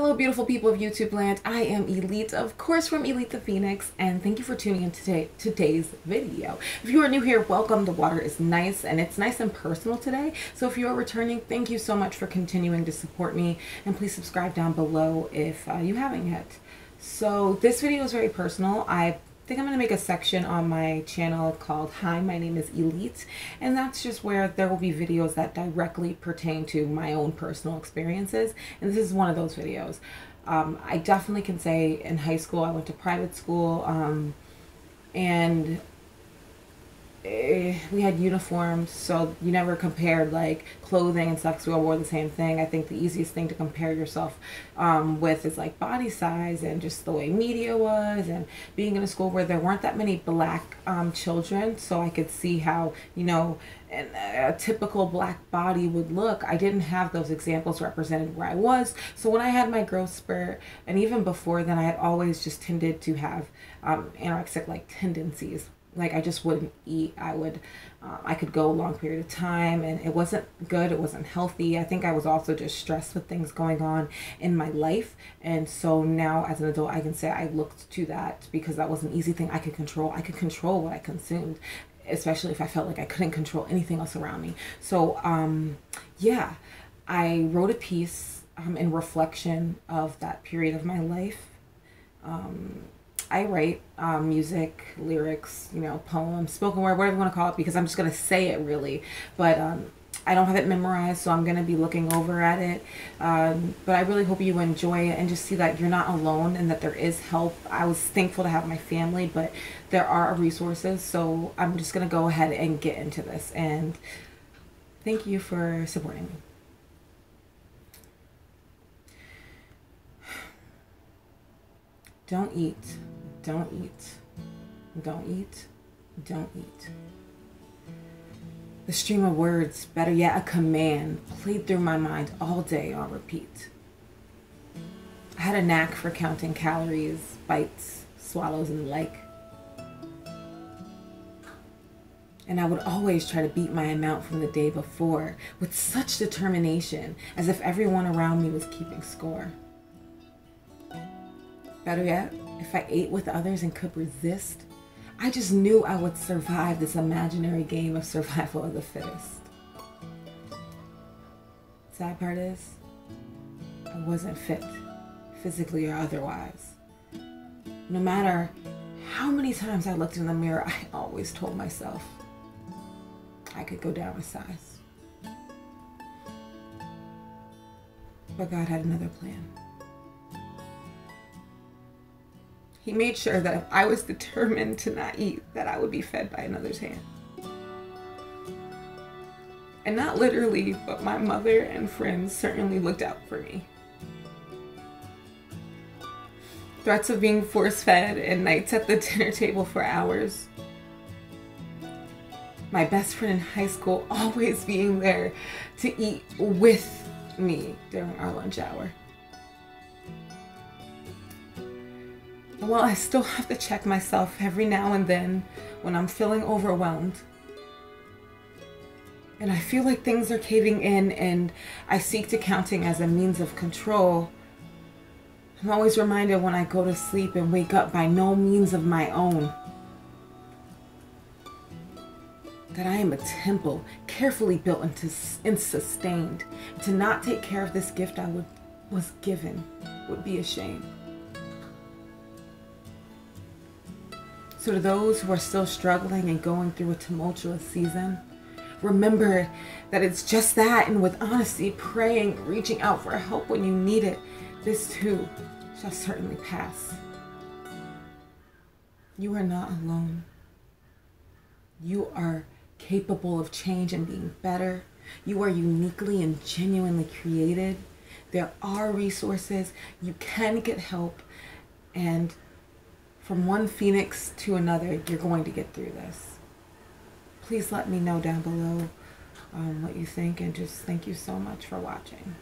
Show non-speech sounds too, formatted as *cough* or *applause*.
Hello, beautiful people of YouTube land. I am Elite, of course, from Elite the Phoenix, and thank you for tuning in today today's video. If you are new here, welcome. The water is nice, and it's nice and personal today. So if you are returning, thank you so much for continuing to support me, and please subscribe down below if uh, you haven't yet. So this video is very personal. I think I'm going to make a section on my channel called Hi, my name is Elite. And that's just where there will be videos that directly pertain to my own personal experiences. And this is one of those videos. Um, I definitely can say in high school, I went to private school. Um, and we had uniforms, so you never compared like clothing and stuff because we all wore the same thing. I think the easiest thing to compare yourself um, with is like body size and just the way media was and being in a school where there weren't that many black um, children. So I could see how, you know, a typical black body would look. I didn't have those examples represented where I was. So when I had my growth spurt, and even before then, I had always just tended to have um, anorexic like tendencies like I just wouldn't eat. I would, uh, I could go a long period of time and it wasn't good. It wasn't healthy. I think I was also just stressed with things going on in my life. And so now as an adult, I can say I looked to that because that was an easy thing I could control. I could control what I consumed, especially if I felt like I couldn't control anything else around me. So, um, yeah, I wrote a piece um, in reflection of that period of my life. Um, I write um, music, lyrics, you know, poems, spoken word, whatever you want to call it, because I'm just going to say it really. But um, I don't have it memorized, so I'm going to be looking over at it. Um, but I really hope you enjoy it and just see that you're not alone and that there is help. I was thankful to have my family, but there are resources. So I'm just going to go ahead and get into this. And thank you for supporting me. *sighs* Don't eat don't eat. Don't eat. Don't eat. The stream of words, better yet, a command, played through my mind all day on repeat. I had a knack for counting calories, bites, swallows, and the like. And I would always try to beat my amount from the day before with such determination as if everyone around me was keeping score. Better yet, if I ate with others and could resist, I just knew I would survive this imaginary game of survival of the fittest. Sad part is, I wasn't fit, physically or otherwise. No matter how many times I looked in the mirror, I always told myself I could go down a size. But God had another plan. He made sure that if I was determined to not eat, that I would be fed by another's hand. And not literally, but my mother and friends certainly looked out for me. Threats of being force fed and nights at the *laughs* dinner table for hours. My best friend in high school *laughs* always being there to eat with me during our lunch hour. Well, I still have to check myself every now and then when I'm feeling overwhelmed. And I feel like things are caving in and I seek to counting as a means of control. I'm always reminded when I go to sleep and wake up by no means of my own that I am a temple carefully built and sustained. To not take care of this gift I would, was given would be a shame. To those who are still struggling and going through a tumultuous season, remember that it's just that, and with honesty, praying, reaching out for help when you need it, this too shall certainly pass. You are not alone. You are capable of change and being better. You are uniquely and genuinely created. There are resources. You can get help. And from one phoenix to another, you're going to get through this. Please let me know down below um, what you think and just thank you so much for watching.